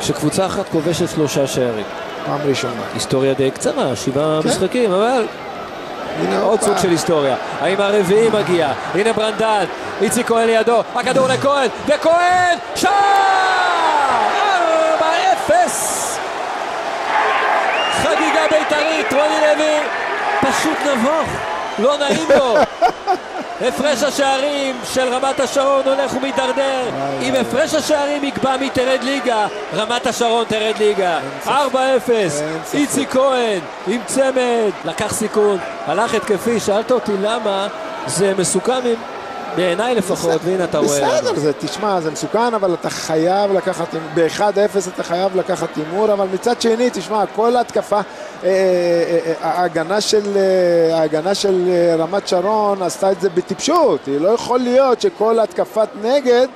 כשקבוצה אחת כובשת שלושה שערים. פעם ראשונה. היסטוריה די קצרה, שבעה כן. משחקים, אבל הנה עוד סוג. של היסטוריה. האם הרביעי מגיע? הנה ברנדן, איציק כהן לידו, הכדור לכהן, וכהן, שער! 4-0! חגיגה בית"רית, רוני לוי פשוט נבוך, לא נעים לו. הפרש השערים של רמת השרון הולך ומידרדר. אם הפרש השערים יקבע מי תרד ליגה, רמת השרון תרד ליגה. 4-0, ספק. איציק כהן עם צמד, לקח סיכון, הלך התקפי, שאלת אותי למה זה מסוכן עם- בעיניי לפחות, והנה אתה רואה. בסדר. זה, תשמע, זה מסוכן, אבל אתה חייב לקחת, ב-1-0 אתה חייב לקחת הימור, אבל מצד שני, תשמע, כל אה, ההגנה של, אה, ההגנה של אה, רמת שרון עשתה את זה בטיפשות. לא יכול להיות שכל התקפת נגד